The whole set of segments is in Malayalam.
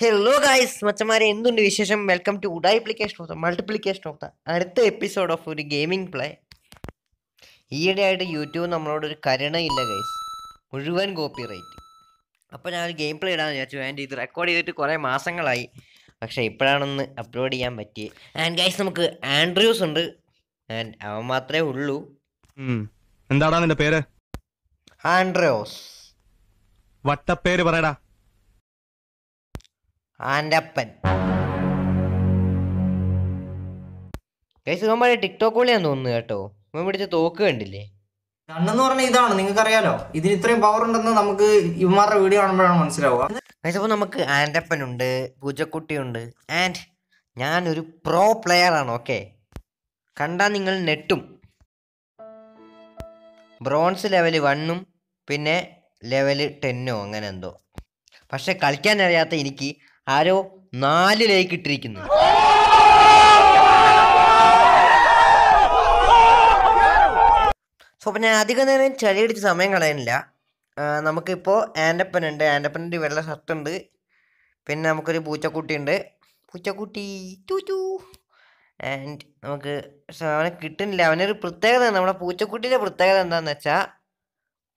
ഹലോ ഗായ്സ് മച്ചന്മാരെ എന്തുണ്ട് വിശേഷം? Welcome to duplication of the multiplication of the അടുത്ത എപ്പിസോഡ് ഓഫ് ഒരു ഗെയിമിംഗ് പ്ലേ ഈയിടെയായിട്ട് യൂട്യൂബ് നമ്മളോട് ഒരു കരുണയില്ല ഗൈസ് മുഴുവൻ കോപ്പി റൈറ്റ് അപ്പോൾ ഞാൻ ഒരു ഗെയിം പ്ലേ ഇടാന്ന് വിചാരിച്ചു. ആൻഡ് ഇത് റെക്കോർഡ് ചെയ്തിട്ട് കുറേ മാസങ്ങളായി. പക്ഷേ ഇപ്പോഴാണൊന്ന് അപ്ലോഡ് ചെയ്യാൻ പറ്റിയത് ആൻഡ് ഗൈസ് നമുക്ക് ആൻഡ്രൂസ് ഉണ്ട്. ആൻഡ് അവൻ മാത്രമേ ഉള്ളൂ. എന്താടാ നിന്റെ പേര്? ആൻഡ്രോസ് വട്ടപ്പേര് പറയടാ. ആൻഡപ്പൻ. കേസ് നമ്മുടെ ടിക്ടോക്ക് വിളിയാന്ന് തോന്നുന്നു കേട്ടോ. ഇവൻ പിടിച്ച തോക്ക് കണ്ടില്ലേ? കണ്ണെന്ന് പറഞ്ഞ ഇതാണ് നിങ്ങൾക്കറിയാലോ? ഇതിന് ഇത്രയും പവർ ഉണ്ടെന്ന് നമുക്ക് ഇവന്മാരുടെ വീഡിയോ കാണുമ്പോഴാണ് മനസ്സിലാവുക. ഗൈസ് അപ്പോൾ നമുക്ക് ആന്റപ്പൻ ഉണ്ട് പൂജക്കുട്ടി ഉണ്ട് ആൻഡ് ഞാനൊരു പ്രോ പ്ലെയർ ആണ് ഓക്കെ കണ്ടാൽ നിങ്ങൾ നെട്ടും. ബ്രോൺസ് ലെവൽ വണ്ണും പിന്നെ ലെവൽ ടെന്നോ അങ്ങനെ എന്തോ. പക്ഷെ കളിക്കാൻ അറിയാത്ത എനിക്ക് ആരോ നാലിലേക്ക് ഇട്ടിരിക്കുന്നു. സോ അപ്പം ഞാൻ അധികം നേരം ചളിയടിച്ച് സമയം കളയുന്നില്ല. നമുക്കിപ്പോൾ ആൻഡപ്പൻ ഉണ്ട്. ആൻഡപ്പന്റെ വെള്ള ഷർട്ട് ഉണ്ട്. പിന്നെ നമുക്കൊരു പൂച്ചക്കുട്ടി ഉണ്ട്. പൂച്ചക്കുട്ടി ചൂച്ചു ആൻഡ് നമുക്ക് അവനെ കിട്ടുന്നില്ല. അവനൊരു പ്രത്യേകത നമ്മുടെ പൂച്ചക്കുട്ടിയുടെ പ്രത്യേകത എന്താണെന്ന് വെച്ചാൽ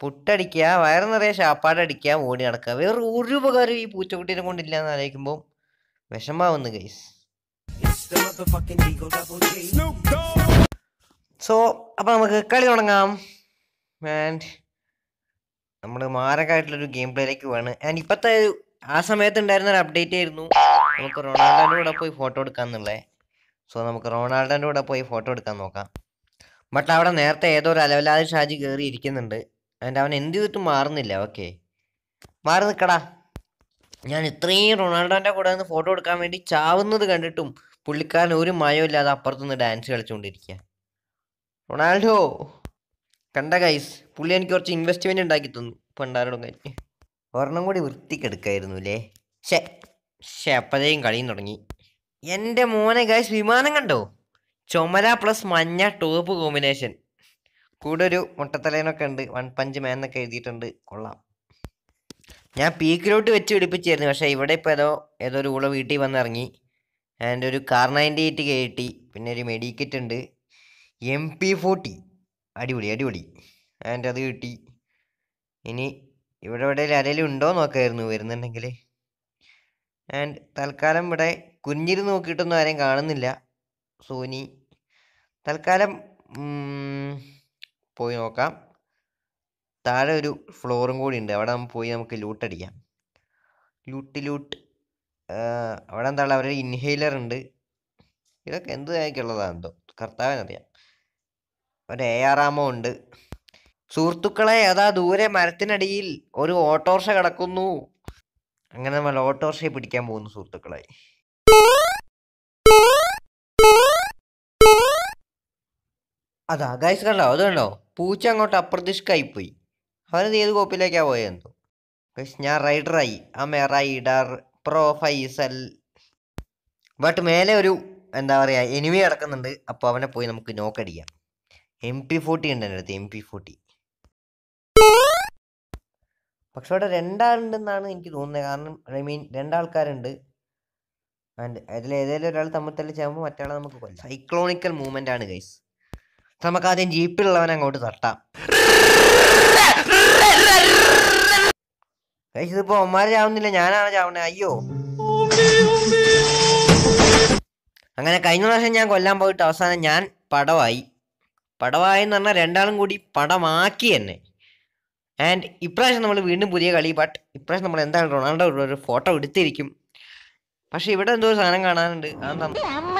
പുട്ടടിക്കുക വയറ് നിറയെ ശാപ്പാടടിക്കുക ഓടി നടക്കുക. വേറെ ഒരു ഉപകാരം ഈ പൂച്ചക്കുട്ടീനെ കൊണ്ടില്ല എന്ന് ആലോചിക്കുമ്പോൾ വിഷമാവുന്നു ഗൈസ് സോ അപ്പോൾ നമുക്ക് കളി തുടങ്ങാം. ആൻഡ് നമ്മൾ മാരകമായിട്ടുള്ളൊരു ഗെയിം പ്ലേയിലേക്ക് പോവാണ്. ആൻഡ് ഇപ്പോഴത്തെ ആ സമയത്ത് ഉണ്ടായിരുന്ന ഒരു അപ്ഡേറ്റ് ആയിരുന്നു. നമുക്ക് റൊണാൾഡോന്റെ കൂടെ പോയി ഫോട്ടോ എടുക്കാന്നുള്ളത് സോ നമുക്ക് റൊണാൾഡോന്റെ കൂടെ പോയി ഫോട്ടോ എടുക്കാൻ നോക്കാം. ബട്ട് അവിടെ നേരത്തെ ഏതോ ഒരു അലവലാതി ഷാജി കയറി ഇരിക്കുന്നുണ്ട് ആൻഡ് അവൻ എന്ത് ചെയ്തിട്ടും മാറുന്നില്ല. ഓക്കെ. മാറി നിൽക്കടാ. ഞാൻ ഇത്രയും റൊണാൾഡോന്റെ കൂടെ നിന്ന് ഫോട്ടോ എടുക്കാൻ വേണ്ടി ചാവുന്നത് കണ്ടിട്ടും പുള്ളിക്കാരൻ ഒരു മയവും ഇല്ലാതെ അപ്പുറത്തുനിന്ന് ഡാൻസ് കളിച്ചുകൊണ്ടിരിക്കുക. റൊണാൾഡോ കണ്ട ഗൈസ് പുള്ളി എനിക്ക് കുറച്ച് ഇൻവെസ്റ്റ്മെന്റ് ഉണ്ടാക്കി തന്നു. പണ്ടാരോടും കഴിഞ്ഞ്. ഒരെണ്ണം കൂടി വൃത്തിക്കെടുക്കായിരുന്നു അല്ലേ ഷേ ഷേ അപ്പോഴേയും കളിയും തുടങ്ങി. എന്റെ മോനെ ഗൈസ് വിമാനം കണ്ടോ? ചുമല പ്ലസ് മഞ്ഞ ടോപ്പ് കോമ്പിനേഷൻ കൂടെ ഒരു മുട്ടത്തലേനൊക്കെ ഉണ്ട്. വൺ പഞ്ച് മാൻ എന്നൊക്കെ എഴുതിയിട്ടുണ്ട്. കൊള്ളാം. ഞാൻ പീക്കിലോട്ട് വെച്ച് പിടിപ്പിച്ചായിരുന്നു. പക്ഷേ ഇവിടെ ഇപ്പോൾ ഏതോ ഏതോ ഒരു ഊള വീട്ടിൽ വന്നിറങ്ങി. ആൻഡ് ഒരു കാർ നയന്റി എയ്റ്റ് കയറ്റി പിന്നെ ഒരു മെഡിക്കറ്റ് ഉണ്ട്. M P forty. അടിപൊളി അടിപൊളി. ആൻഡ് അത് കിട്ടി. ഇനി ഇവിടെ ഇവിടെ ആരെങ്കിലും ഉണ്ടോ നോക്കായിരുന്നു വരുന്നുണ്ടെങ്കിൽ ആൻഡ് തൽക്കാലം ഇവിടെ കുഞ്ഞിര് നോക്കിയിട്ടൊന്നും ആരെയും കാണുന്നില്ല. സോനി. തൽക്കാലം പോയി നോക്കാം. താഴെ ഒരു ഫ്ലോറും കൂടി ഉണ്ട്. അവിടെ നമുക്ക് പോയി നമുക്ക് ലൂട്ട് അടിക്കാം. ലൂട്ട് ലൂട്ട് അവിടെ എന്താണ് അവരുടെ ഇൻഹെയിലർ ഉണ്ട്. ഇതൊക്കെ എന്ത് ആയിക്കുള്ളതാണ് എന്തോ? കർത്താവിനറിയാം. ഒരു എ ആർ ആമോ ഉണ്ട്. സുഹൃത്തുക്കളെ അതാ ദൂരെ മരത്തിനടിയിൽ ഒരു ഓട്ടോറിക്ഷ കിടക്കുന്നു. അങ്ങനെ നമ്മൾ ഓട്ടോറിക്ഷയെ പിടിക്കാൻ പോകുന്നു സുഹൃത്തുക്കളെ. അതാ ഗൈസ് കണ്ടോ? അത് കണ്ടോ പൂച്ച അങ്ങോട്ട് അപ്രതീക്ഷിക്കായി പോയി അവനത് ഏത് കോപ്പിലേക്കാ പോയെന്തോ ഗൈസ് ഞാൻ റൈഡറായി മേ റൈഡർ പ്രോ ഫൈസൽ ബട്ട് മേലെ ഒരു എന്താ പറയുക എനിമി കിടക്കുന്നുണ്ട്. അപ്പോൾ അവനെ പോയി നമുക്ക് നോക്കടിക്കാം എം പി ഫോർട്ടി ഉണ്ട് എന്റെ അടുത്ത് എം പി ഫോർട്ടി പക്ഷെ അവിടെ രണ്ടാളുണ്ടെന്നാണ് എനിക്ക് തോന്നുന്നത്. കാരണം ഐ മീൻ രണ്ടാൾക്കാരുണ്ട്. ആൻഡ് അതിൽ ഏതെങ്കിലും ഒരാൾ തമ്മിൽ തല്ലി ചെയ്യുമ്പോൾ മറ്റാളെ നമുക്ക് സൈക്ലോണിക്കൽ മൂവ്മെന്റ് ആണ് ഗൈസ് നമുക്ക് ആദ്യം ജീപ്പിലുള്ളവൻ അങ്ങോട്ട് തട്ടാം. ഇതിപ്പോ ഒമാര് ചാവുന്നില്ല ഞാനാണ് ചാവണേ അയ്യോ. അങ്ങനെ കഴിഞ്ഞ പ്രാവശ്യം ഞാൻ കൊല്ലാൻ പോയിട്ട് അവസാനം ഞാൻ പടവായി. പടവായി എന്ന് പറഞ്ഞാൽ രണ്ടാളും കൂടി പടമാക്കി എന്നെ. ആൻഡ് ഇപ്രാവശ്യം നമ്മൾ വീണ്ടും പുതിയ കളി ബട്ട് ഇപ്രാവശ്യം നമ്മൾ എന്താണ് റൊണാൾഡോ ഒരു ഫോട്ടോ എടുത്തിരിക്കും. പക്ഷെ ഇവിടെ എന്തോ സാധനം കാണാനുണ്ട്. അതെന്താ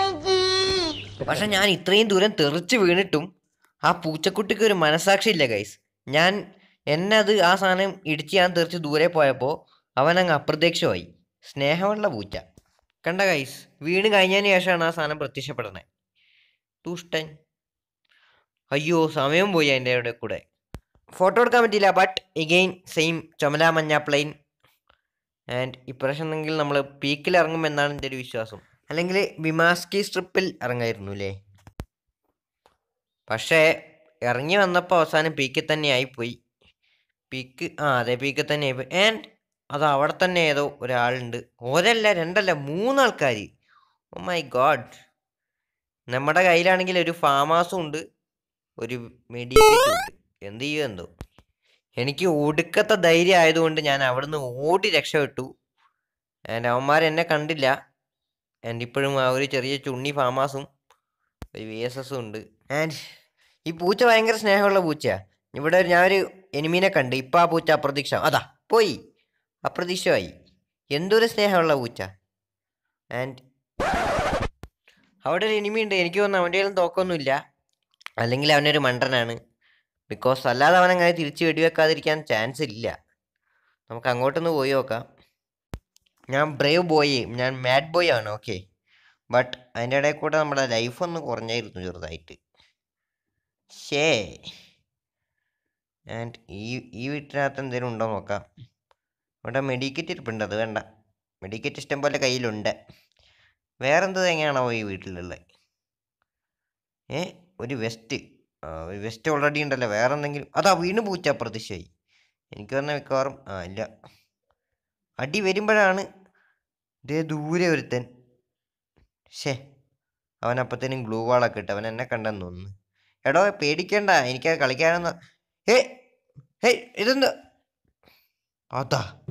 പക്ഷെ ഞാൻ ഇത്രയും ദൂരം തെറിച്ച് വീണിട്ടും ആ പൂച്ചക്കുട്ടിക്ക് ഒരു മനസാക്ഷി ഇല്ല ഗൈസ് ഞാൻ എന്നെ അത് ആ സാധനം ഇടിച്ച് ഞാൻ തെറിച്ച് ദൂരെ പോയപ്പോൾ അവൻ അങ്ങ് അപ്രത്യക്ഷമായി. സ്നേഹമുള്ള പൂച്ച. കണ്ട ഗൈസ് വീണ് കഴിഞ്ഞതിന് ശേഷമാണ് ആ സാധനം പ്രത്യക്ഷപ്പെടുന്നത്. തുഷ്ടൻ അയ്യോ സമയം പോയി അതിന്റെ അവിടെ കൂടെ. ഫോട്ടോ എടുക്കാൻ പറ്റിയില്ല ബട്ട് എഗെയിൻ സെയിം ചുമല മഞ്ഞ പ്ലെയിൻ ആൻഡ് ഇപ്രാവശ്യം എന്നെങ്കിൽ നമ്മൾ പീക്കിൽ ഇറങ്ങും എന്നാണ് എന്റെ ഒരു വിശ്വാസം. അല്ലെങ്കിൽ വിമാസ്കി സ്ട്രിപ്പിൽ ഇറങ്ങായിരുന്നു അല്ലേ പക്ഷേ ഇറങ്ങി വന്നപ്പോൾ അവസാനം പീക്കിൽ തന്നെ പോയി പീക്ക് ആ അതെ പീക്കിൽ തന്നെ ആയിപ്പോയി. ആൻഡ് അത് അവിടെ തന്നെ ഏതോ ഒരാളുണ്ട്. ഒരല്ല രണ്ടല്ല മൂന്നാൾക്കാർ ഓ മൈ ഗോഡ് നമ്മുടെ കയ്യിലാണെങ്കിൽ ഒരു ഫാം ഹൗസും ഉണ്ട് ഒരു മെഡിക്കറ്റും എന്ത് ചെയ്യും എന്തോ. എനിക്ക് ഒടുക്കത്തെ ധൈര്യം ആയതുകൊണ്ട് ഞാൻ അവിടുന്ന് ഓടി രക്ഷപ്പെട്ടു. ആൻഡ് അവന്മാർ എന്നെ കണ്ടില്ല. ആൻഡ് ഇപ്പോഴും ആ ഒരു ചെറിയ ചുണ്ണി ഫാം ഹൗസും ഒരു വി എസ് എസും ഉണ്ട്. ആൻഡ് ഈ പൂച്ച ഭയങ്കര സ്നേഹമുള്ള പൂച്ചയാണ് ഇവിടെ ഞാനൊരു എനിമീനെ കണ്ട് ഇപ്പം ആ പൂച്ച അപ്രതീക്ഷ അതാ പോയി. അപ്രതീക്ഷമായി എന്തൊരു സ്നേഹമുള്ള പൂച്ച. ആൻഡ് അവിടെ ഒരു എനിമി ഉണ്ട് എനിക്ക് തോന്നുന്നു അവന്റെ കയ്യിലും തോക്കൊന്നുമില്ല. അല്ലെങ്കിൽ അവനൊരു മണ്ടനാണ്. ബിക്കോസ് അല്ലാതെ അവൻ അങ്ങനെ തിരിച്ച് വെടിവെക്കാതിരിക്കാൻ ചാൻസ് ഇല്ല. നമുക്ക് അങ്ങോട്ടൊന്ന് പോയി നോക്കാം. ഞാൻ ബ്രേവ് ബോയ് ഞാൻ മാഡ് ബോയ് ആണ് ഓക്കെ ബട്ട് അതിന്റെ ഇടയിൽ കൂടെ നമ്മുടെ ലൈഫ് ഒന്ന് കുറഞ്ഞായിരുന്നു ചെറുതായിട്ട്. ഷേ ആൻഡ് ഈ ഈ വീട്ടിനകത്ത് എന്തെങ്കിലും ഉണ്ടോ നോക്കാം. ഇവിടെ മെഡിക്കറ്റ് ഇരിപ്പുണ്ട് അത് വേണ്ട. മെഡിക്കറ്റ് ഇഷ്ടം പോലെ കയ്യിലുണ്ട്. വേറെന്ത് തേങ്ങയാണോ ഈ വീട്ടിലുള്ളത്? ഏ ഒരു വെസ്റ്റ് ഒരു വെസ്റ്റ് ഓൾറെഡി ഉണ്ടല്ലോ വേറെ എന്തെങ്കിലും. അതാ വീണ് പൂച്ച അപ്രതീക്ഷയായി എനിക്ക് പറഞ്ഞ മിക്കവാറും ആ ഇല്ല. അടി വരുമ്പോഴാണ് ഇതേ ദൂരെ ഒരുത്തൻ. ഷേ അവൻ അപ്പത്തേനും ഗ്ലൂ വാളൊക്കെ ഇട്ട് അവൻ എന്നെ കണ്ടെന്ന് തോന്നുന്നു. എടോ പേടിക്കണ്ട എനിക്ക് കളിക്കാനൊന്ന് ഏ ഹേ ഇതെന്താ? അതാ.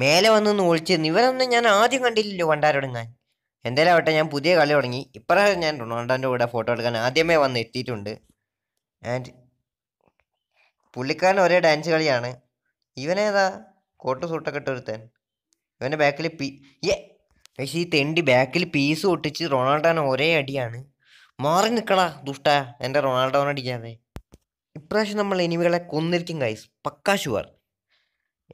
മേലെ വന്ന് ഒളിച്ചിരുന്നു ഇവനൊന്നും ഞാൻ ആദ്യം കണ്ടില്ലല്ലോ വണ്ടാരൊടുങ്ങാൻ എന്തായാലും ആവട്ടെ ഞാൻ പുതിയ കളി തുടങ്ങി. ഇപ്പോഴാണ് ഞാൻ റൊണാൾഡോന്റെ കൂടെ ഫോട്ടോ എടുക്കാൻ ആദ്യമേ വന്ന് എത്തിയിട്ടുണ്ട്. ആൻഡ് പുള്ളിക്കാരൻ ഒരേ ഡാൻസ് കളിയാണ്. ഇവനേതാ? കോട്ട് സൂട്ടൊക്കെ ഇട്ടൊരുത്തൻ ഇവന്റെ ബാക്കിൽ പി ഏ പക്ഷേ ഈ തെണ്ടി ബാക്കിൽ പീസ് ഒട്ടിച്ച് റൊണാൾഡോനെ ഒരേ അടിയാണ്. മാറി നിൽക്കടാ ദുഷ്ട. എന്റെ റൊണാൾഡോനെ അടിക്കാതെ. ഇപ്രാവശ്യം നമ്മൾ എനിമികളെ കൊന്നിരിക്കും കൈസ് പക്കാ ഷുവർ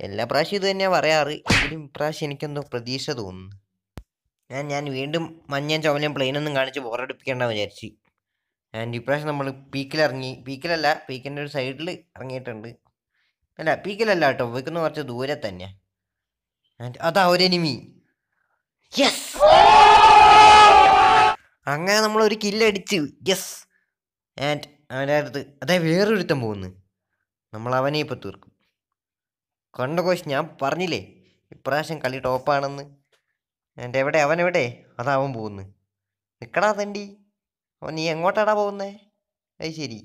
എല്ലാ പ്രാവശ്യം ഇത് തന്നെയാണ് പറയാറ്. എങ്കിലും ഇപ്രാവശ്യം എനിക്കെന്തോ പ്രതീക്ഷ തോന്നുന്നു. ഞാൻ ഞാൻ വീണ്ടും മഞ്ഞയും ചുമലയും പ്ലെയിനൊന്നും കാണിച്ച് ബോറടിപ്പിക്കേണ്ട വിചാരിച്ച്. ആൻഡ് ഇപ്രാവശ്യം നമ്മൾ പീക്കിലിറങ്ങി പീക്കിലല്ല പീക്കിന്റെ ഒരു സൈഡിൽ ഇറങ്ങിയിട്ടുണ്ട്. അല്ല പീക്കിലല്ല കേട്ടോ വയ്ക്കുന്ന കുറച്ച് ദൂരെ തന്നെ. അതാ ഒരു എനിമി. യെസ് അങ്ങനെ നമ്മൾ ഒരു കില്ലടിച്ച് യെസ് ആൻഡ് അവന്റെ അടുത്ത് അതെ വേറൊരുത്തൻ പോകുന്നു. നമ്മൾ അവനെ ഇപ്പം തീർക്കും. കണ്ട കോശ് ഞാൻ പറഞ്ഞില്ലേ ഇപ്രാവശ്യം കളി ടോപ്പാണെന്ന് എന്റെ എവിടെ അവൻ എവിടെ? അതാ അവൻ പോകുന്നു. നിൽക്കടാ തണ്ടി അവൻ നീ എങ്ങോട്ടാടാ പോകുന്നേ? അത് ശരി.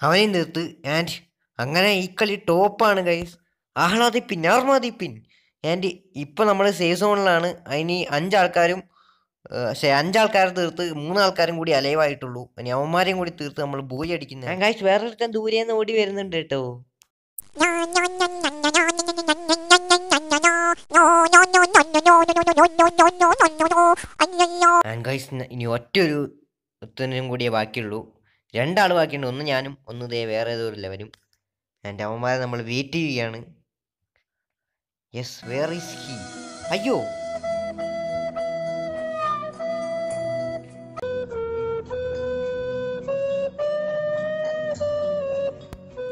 അവനെയും തീർത്ത്. ആൻഡ് അങ്ങനെ ഈ കളി ടോപ്പാണ് ഗൈസ് ആഹ്ലാദിപ്പിൻ ആർമാദിപ്പിൻ ആൻഡ് ഇപ്പം നമ്മൾ സേഫ് സോണിലാണ് അതിന് അഞ്ചാൾക്കാരും പക്ഷേ അഞ്ചാൾക്കാരെ തീർത്ത് മൂന്നാൾക്കാരും കൂടി അലൈവായിട്ടുള്ളൂ ഇനി അവന്മാരെയും കൂടി തീർത്ത് നമ്മൾ ബോയി അടിക്കുന്നത് ഗൈസ് വേറൊരുത്തൻ ദൂരേന്ന് ഓടി വരുന്നുണ്ട് കേട്ടോ. ഇനി ഒറ്റൊരു ഒത്തനും കൂടിയേ ബാക്കിയുള്ളൂ. രണ്ടാൾ ബാക്കിയുണ്ട്. ഒന്ന് ഞാനും ഒന്ന് ദേ വേറെ ഏതോ ഒരു ലെവനും ആൻഡ് അവന്മാരെ നമ്മൾ വെയിറ്റ് ചെയ്യുകയാണ്. യെസ് വേർ ഈസ് ഹി അയ്യോ!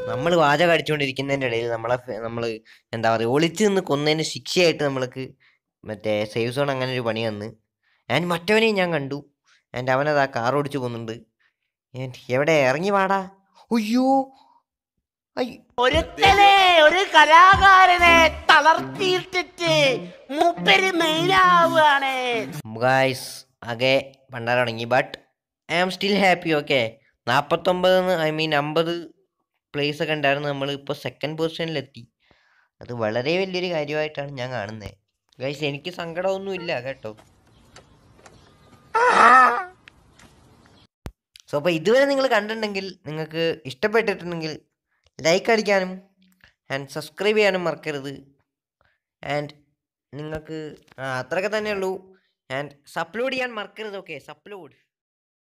നമ്മൾ വാചക അടിച്ചുകൊണ്ടിരിക്കുന്നതിന്റെ ഇടയിൽ നമ്മളെ നമ്മൾ എന്താ പറയുക ഒളിച്ചു നിന്ന് കൊന്നതിന് ശിക്ഷയായിട്ട് നമ്മൾക്ക് മറ്റേ സേവ് സോൺ അങ്ങനെ ഒരു പണി വന്ന്. ഞാൻ മറ്റവനെയും ഞാൻ കണ്ടു. ആൻഡ് ആ കാർ ഓടിച്ചു പോകുന്നുണ്ട് എവിടെ? ഇറങ്ങി വാടാ. അയ്യോ! ഒരുത്തനെ ഒരു കലാകാരനെ തളർത്തിയിട്ടിട്ട് മൂപ്പര് മെയിനാവുകയാണ്. ഗായ്സ് ആകെ പണ്ടാര തുടങ്ങി but I am still happy okay നാൽപ്പത്തൊമ്പത് ഐ മീൻ അമ്പത് പ്ലേസ് ഒക്കെ ഉണ്ടായിരുന്നു നമ്മൾ ഇപ്പോൾ സെക്കൻഡ് പൊസിഷനിലെത്തി അത് വളരെ വലിയൊരു കാര്യമായിട്ടാണ് ഞാൻ കാണുന്നത് ഗൈസ് എനിക്ക് സങ്കടമൊന്നുമില്ല കേട്ടോ. സോ അപ്പോൾ ഇതുവരെ നിങ്ങൾ കണ്ടിട്ടുണ്ടെങ്കിൽ നിങ്ങൾക്ക് ഇഷ്ടപ്പെട്ടിട്ടുണ്ടെങ്കിൽ ലൈക്ക് അടിക്കാനും ആൻഡ് സബ്സ്ക്രൈബ് ചെയ്യാനും മറക്കരുത്. ആൻഡ് നിങ്ങൾക്ക് അത്രയൊക്കെ തന്നെ ഉള്ളൂ ആൻഡ് സപ്ലോഡ് ചെയ്യാൻ മറക്കരുത് ഓക്കെ സപ്ലോഡ്